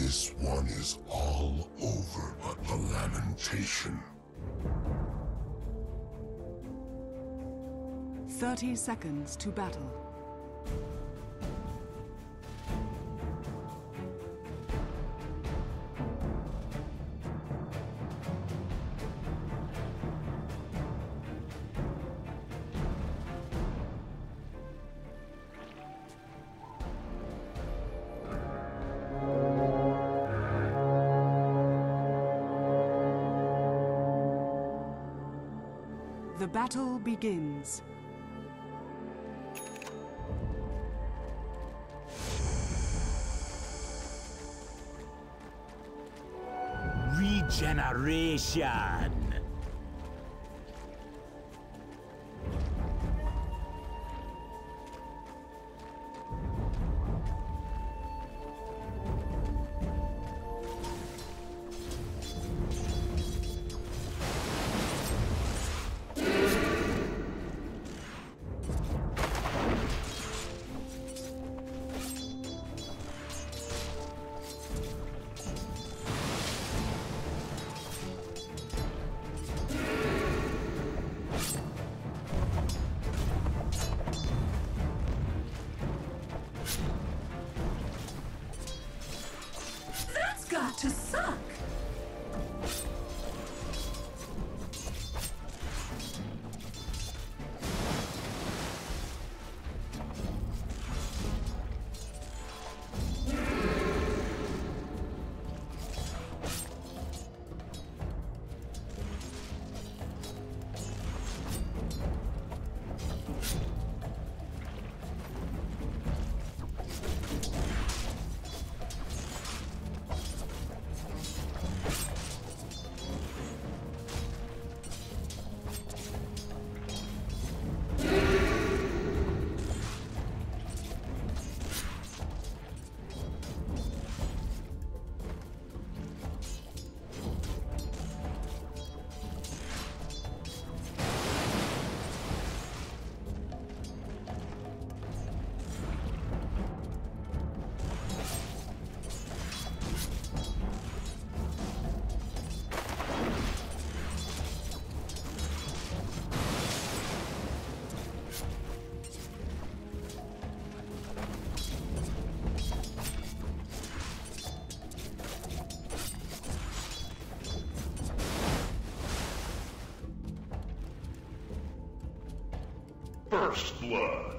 This one is all over but the lamentation. 30 seconds to battle. The battle begins. Regeneration! First blood.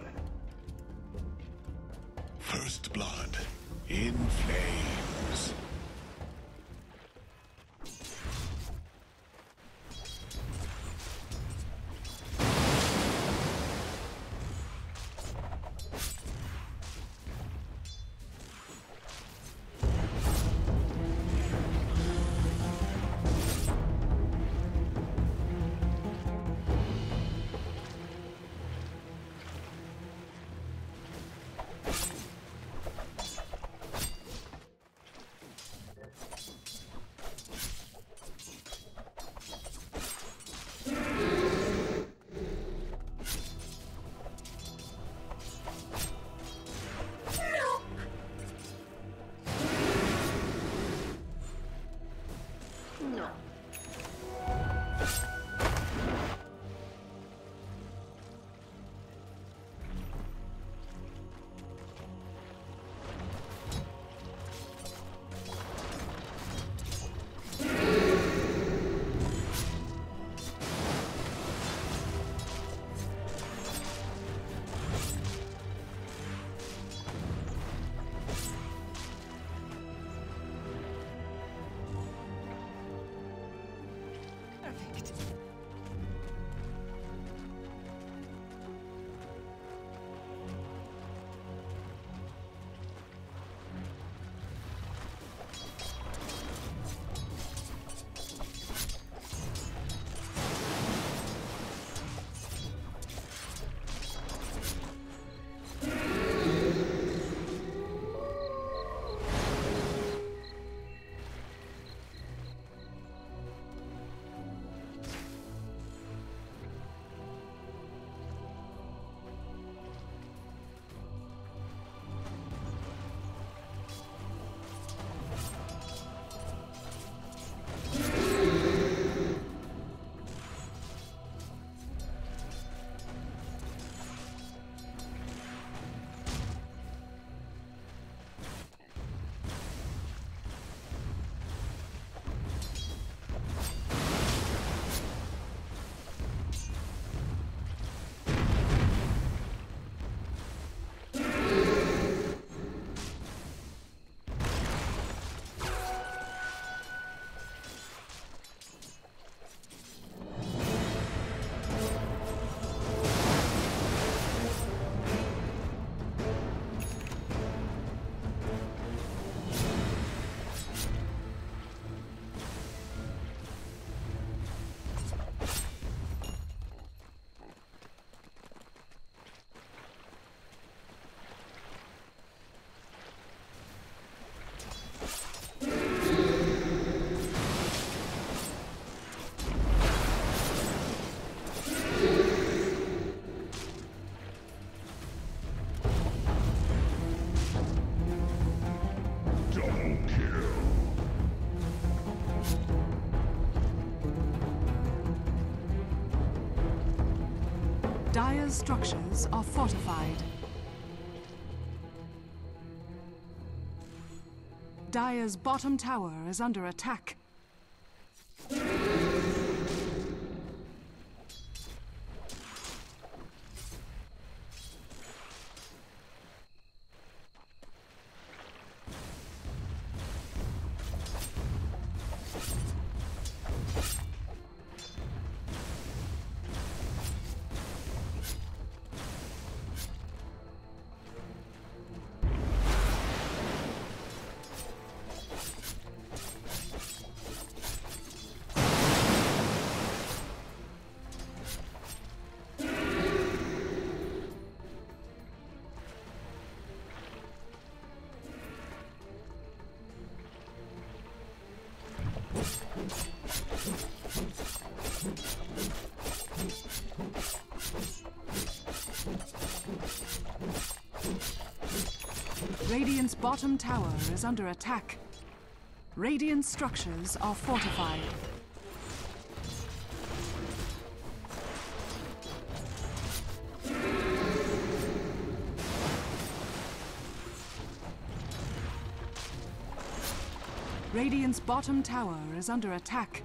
Dire's structures are fortified. Dire's bottom tower is under attack. Radiant's bottom tower is under attack. Radiant structures are fortified. Radiant's bottom tower is under attack.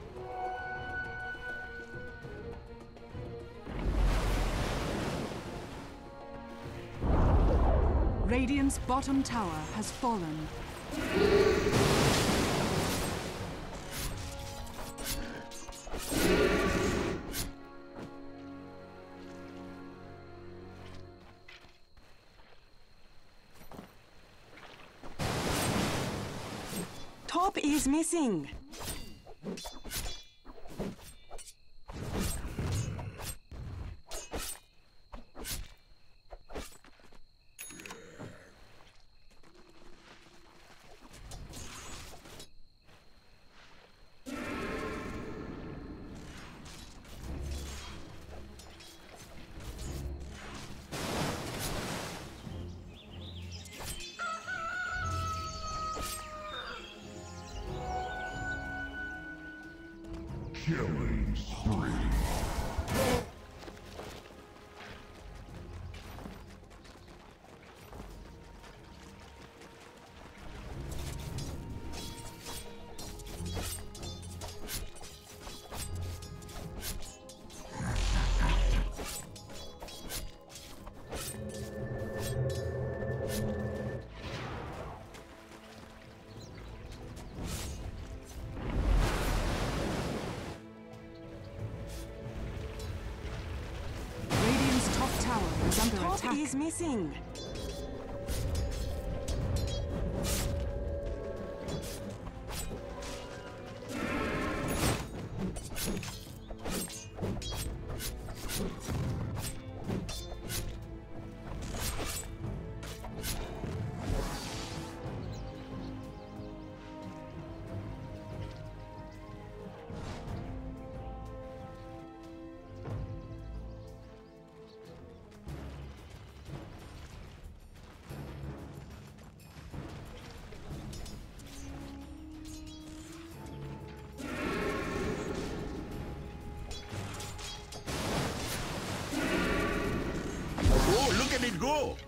Radiant's bottom tower has fallen. Top is missing. Is missing. Go!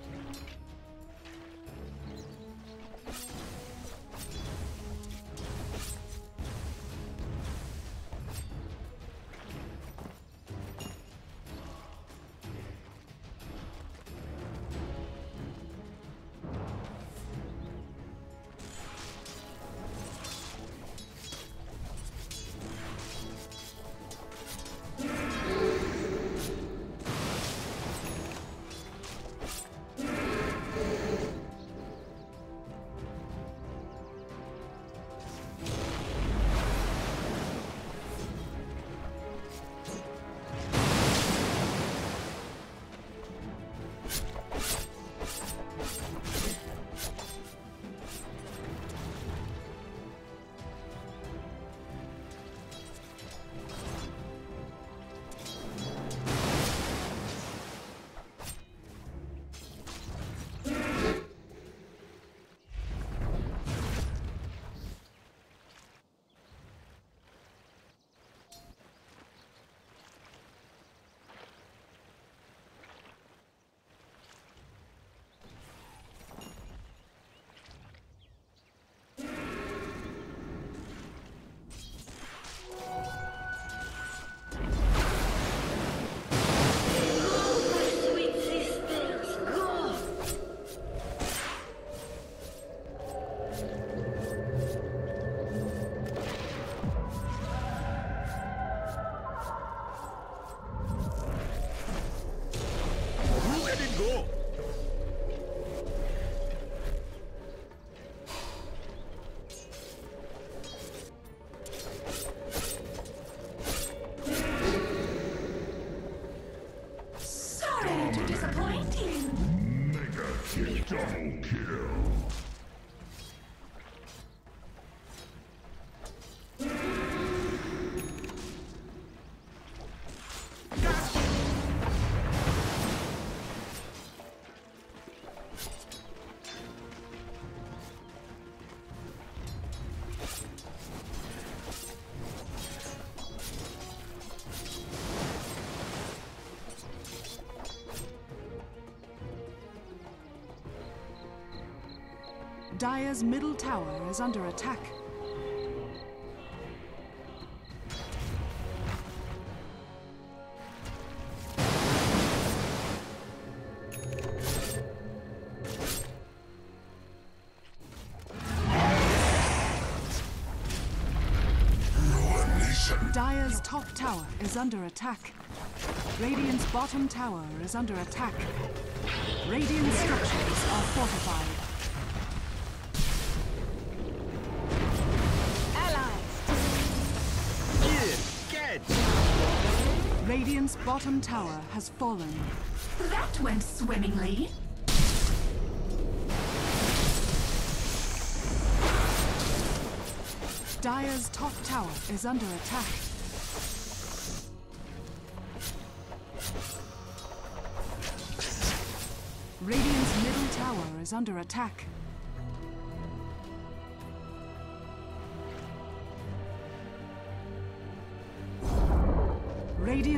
Dire's middle tower is under attack. Dire's top tower is under attack. Radiant's bottom tower is under attack. Radiant structures are fortified. Radiant's bottom tower has fallen. That went swimmingly. Dire's top tower is under attack. Radiant's middle tower is under attack.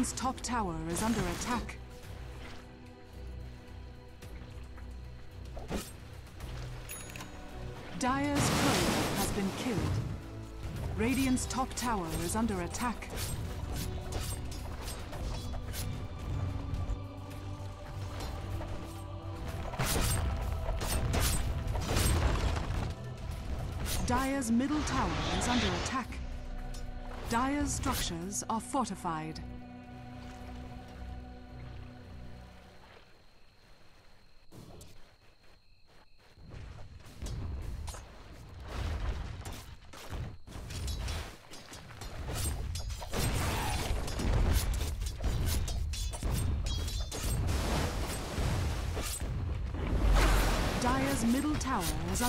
Radiant's top tower is under attack. Dire's courier has been killed. Radiant's top tower is under attack. Dire's middle tower is under attack. Dire's structures are fortified.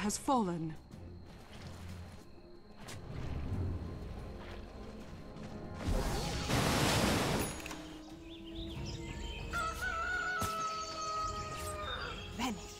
has fallen. Vanish.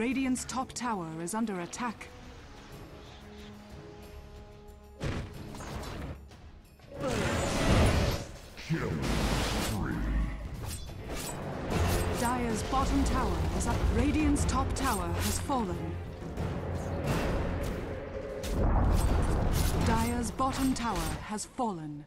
Radiant's top tower is under attack. Kill spree. Dire's bottom tower is up. Radiant's top tower has fallen. Dire's bottom tower has fallen.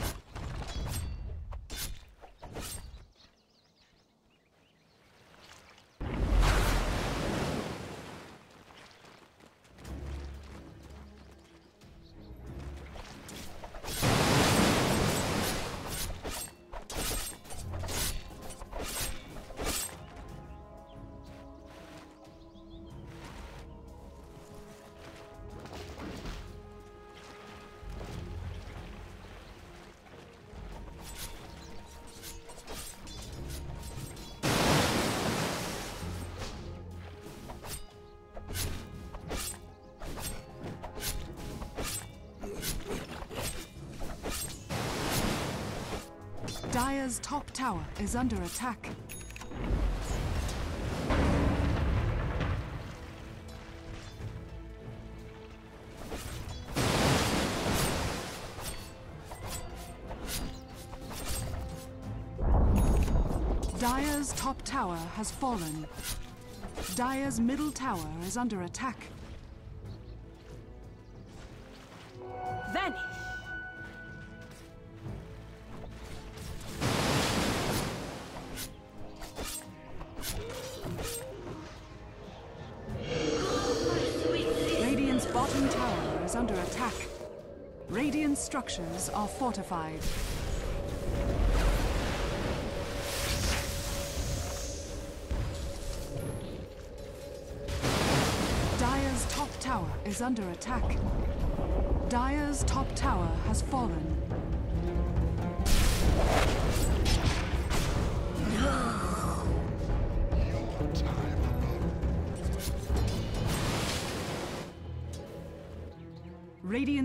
Dire's top tower is under attack. Dire's top tower has fallen. Dire's middle tower is under attack. Under attack. Radiant structures are fortified. Dire's top tower is under attack. Dire's top tower has fallen.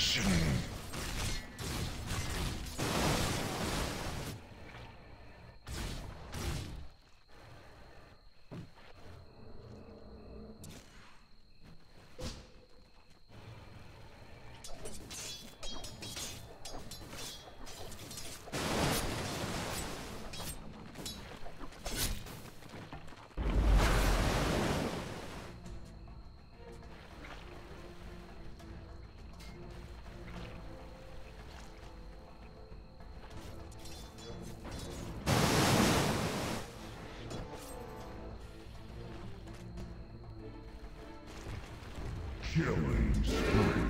Regeneration! Killing spree.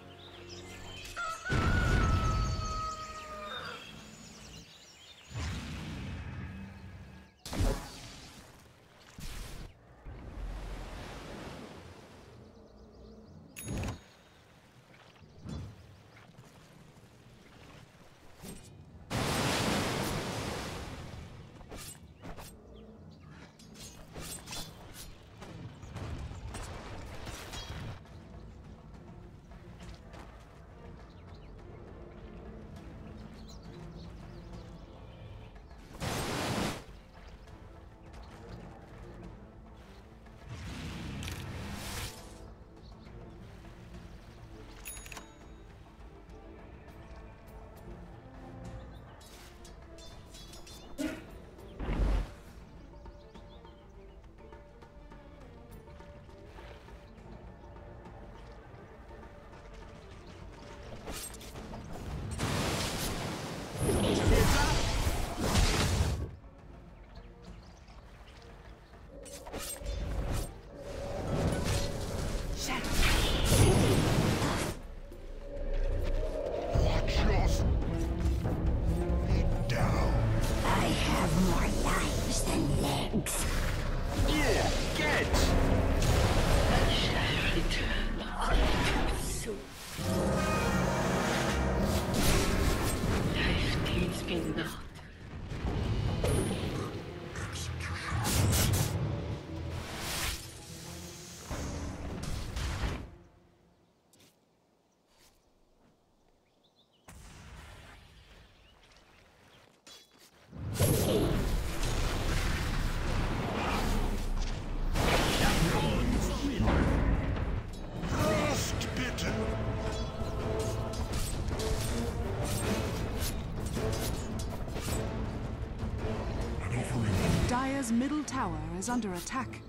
Tower is under attack.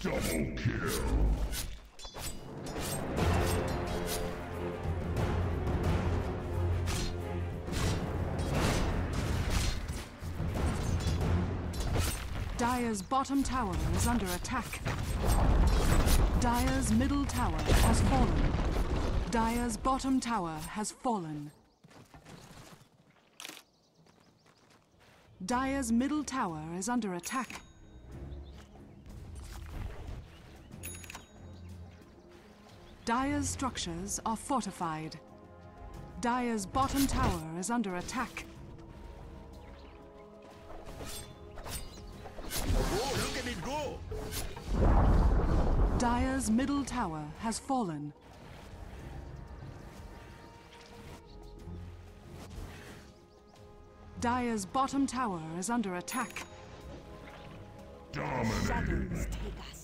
Double kill. Dire's bottom tower is under attack. Dire's middle tower has fallen. Dire's bottom tower has fallen. Dire's middle tower is under attack. Dire's structures are fortified. Dire's bottom tower is under attack. Oh! Dire's middle tower has fallen. Dire's bottom tower is under attack. Shadows take us.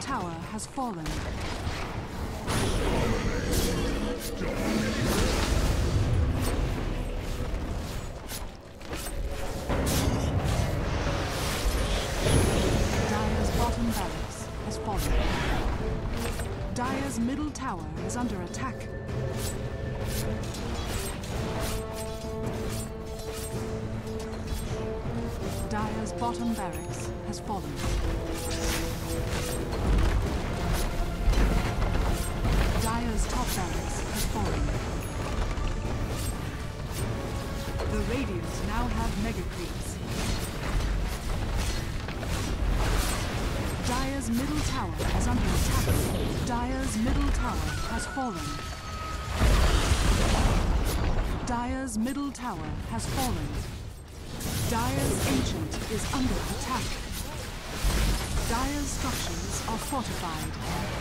Tower has fallen. Dire's bottom barracks has fallen. Dire's middle tower is under attack. Dire's bottom barracks has fallen. Now have mega creeps. Dire's middle tower is under attack. Dire's middle tower has fallen. Dire's middle tower has fallen. Dire's Ancient is under attack. Dire's structures are fortified.